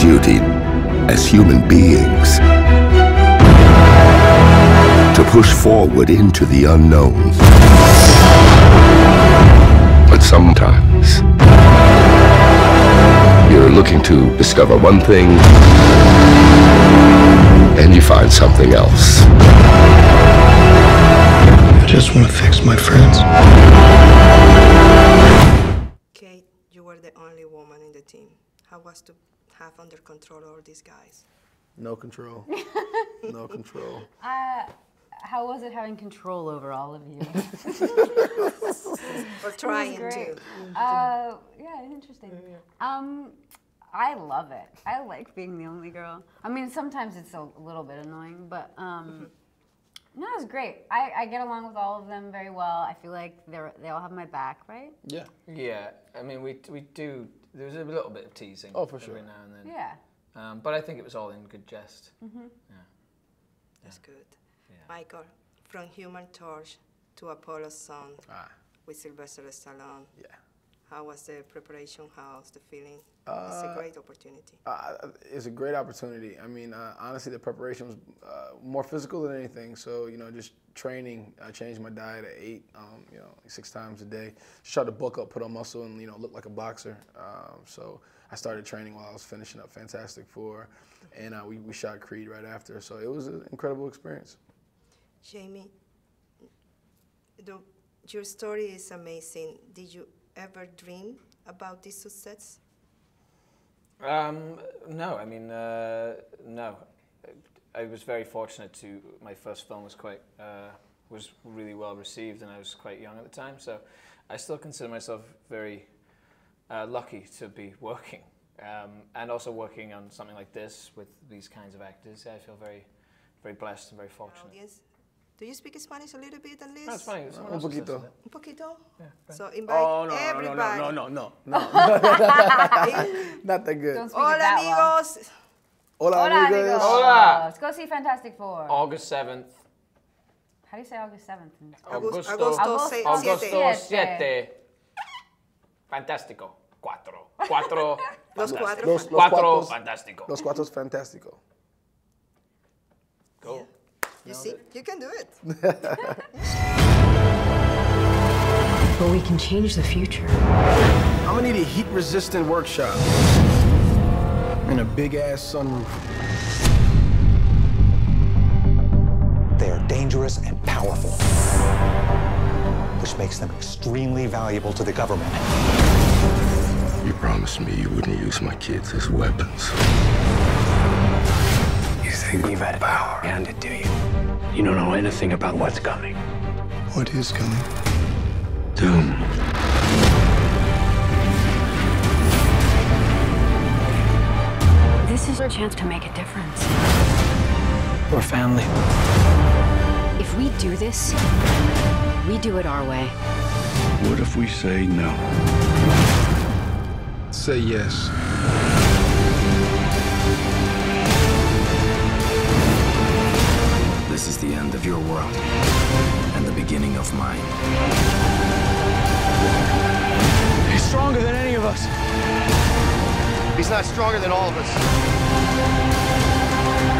duty as human beings to push forward into the unknown. But sometimes you're looking to discover one thing and you find something else. I just want to fix my friends. Kate, you were the only woman in the team. How was to have under control all these guys? No control. no control. Uh, how was it having control over all of you? Or trying to? Uh, yeah, interesting. Um, I love it. I like being the only girl. I mean, sometimes it's a little bit annoying, but um, no, it's great. I, I get along with all of them very well. I feel like they're they all have my back, right? Yeah. Yeah, I mean, we we do. There was a little bit of teasing. Oh, for every sure. now and then. Yeah. Um, but I think it was all in good jest. yeah That's good. Michael, from Human Torch to Apollo's Son Ah, with Sylvester Stallone. yeah. How was the preparation? How's the feeling? it's a great opportunity. Uh, it's a great opportunity. I mean, uh, honestly, the preparation was uh, more physical than anything. So, you know, just training. I changed my diet at eight, um, you know, six times a day. Just tried to bulk up, put on muscle, and you know, look like a boxer. Um, so I started training while I was finishing up Fantastic Four, and uh, we, we shot Creed right after. So it was an incredible experience. Jamie, the, your story is amazing. Did you ever dream about this success? Um, no, I mean, uh, no. I was very fortunate to. My first film was quite uh, was really well received, and I was quite young at the time. So, I still consider myself very uh, lucky to be working, um, and also working on something like this with these kinds of actors. I feel very, very blessed and very fortunate. Audience, do you speak Spanish a little bit at least? No, it's funny. Un else poquito. Un poquito? right. So oh, invite Oh no, no, no, everybody. no, no, no, no, no, Not that good. Don't speak Hola, that well. amigos. Hola, Hola, amigos. amigos. Hola. Let's go see Fantastic Four. August 7th. How do you say August 7th? Augusto, Augusto, Augusto, se- Augusto. siete. Agosto 7. Fantástico. Cuatro. Cuatro. Los cuatro. Los, los Cuatro. cuatros, Fantástico. los cuatros fantástico. Go. You see, you can do it. But we can change the future. I'm gonna need a heat-resistant workshop and a big-ass sunroof. They are dangerous and powerful, which makes them extremely valuable to the government. You promised me you wouldn't use my kids as weapons. You think you've had power handed to you? You don't know anything about what's coming. What is coming? Doom. This is our chance to make a difference. We're family. If we do this, we do it our way. What if we say no? Say yes. Of mine. He's stronger than any of us. He's not stronger than all of us.